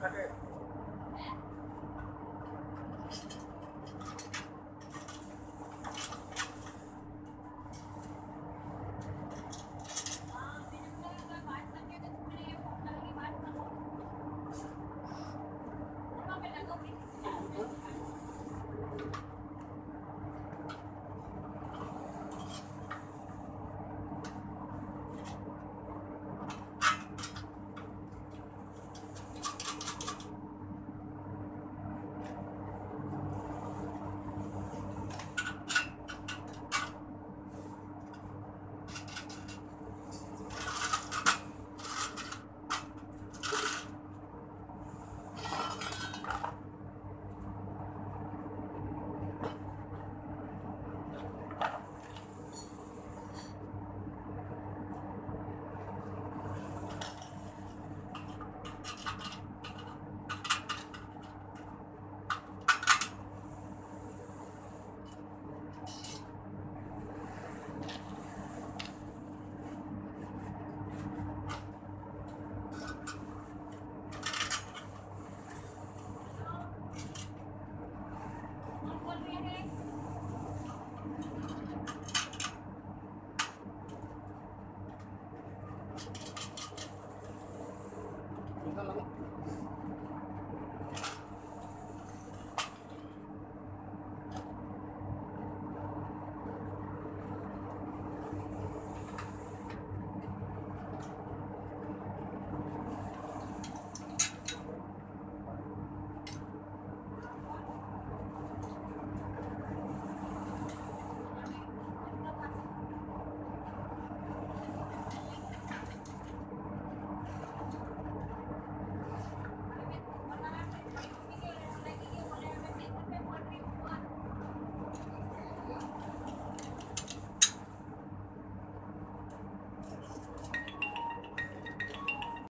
থাকে